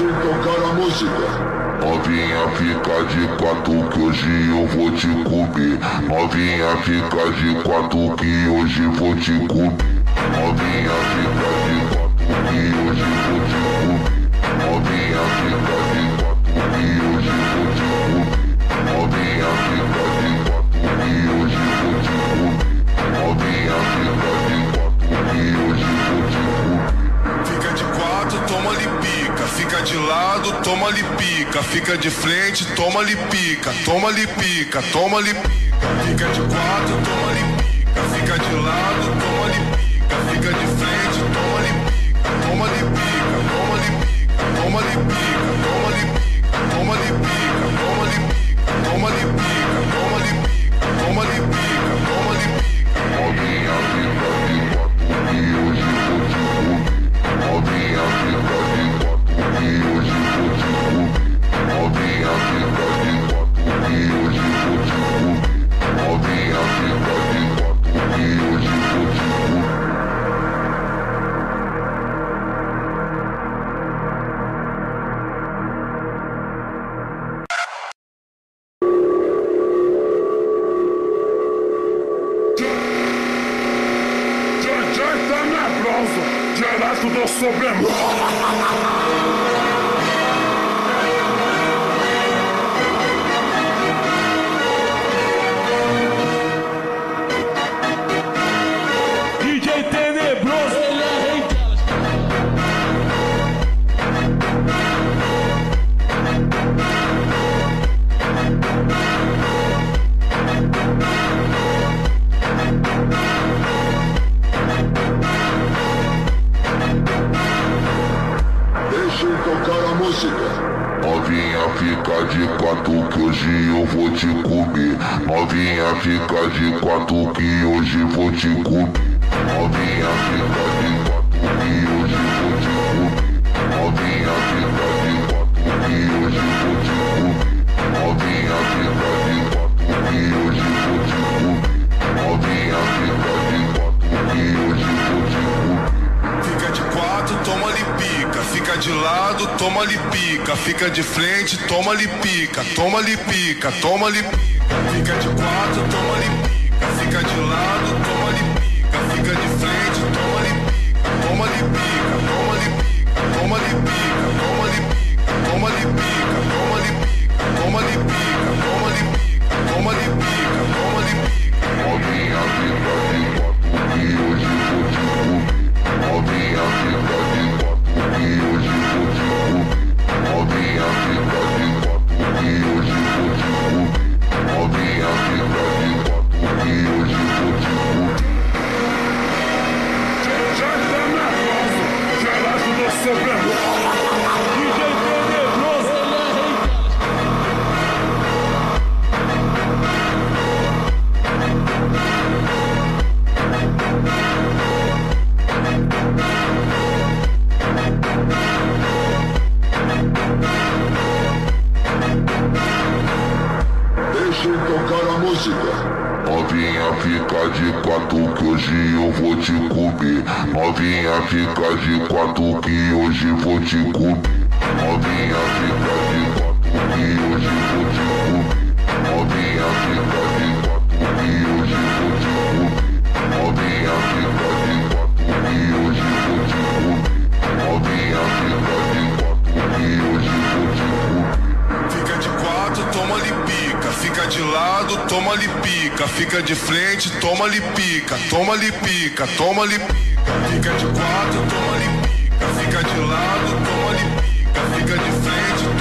Eu tocar a música. Novinha fica de quatro que hoje eu vou te comer. Novinha fica de quatro que hoje vou te comer. Novinha fica de Fica de frente, toma ali pica. Toma ali pica, toma ali pica. Fica de quatro, toma ali pica. Fica de lado, toma ali pica. Fica de frente, toma ali pica. Toma ali pica, do Supremo. DJ Novinha fica de quatro que hoje eu vou te comer. Novinha fica de quatro que hoje vou te comer. Novinha fica de quatro que hoje vou te comer. Novinha fica de quatro que hoje vou te comer. Novinha fica toma ali pica. Fica de frente, toma ali pica. Toma ali pica, toma ali pica. Fica de quatro, toma ali pica. Fica de lado, toma ali pica. Fica de frente, toma ali pica. Toma ali hoje eu vou te comer. Novinha fica de quatro que hoje vou te comer. Novinha fica de quatro que hoje vou te comer. Novinha fica toma-lhe pica, fica de frente, toma-lhe pica, toma-lhe pica, toma-lhe pica, fica de quatro, toma-lhe pica, fica de lado, toma-lhe pica, fica de frente,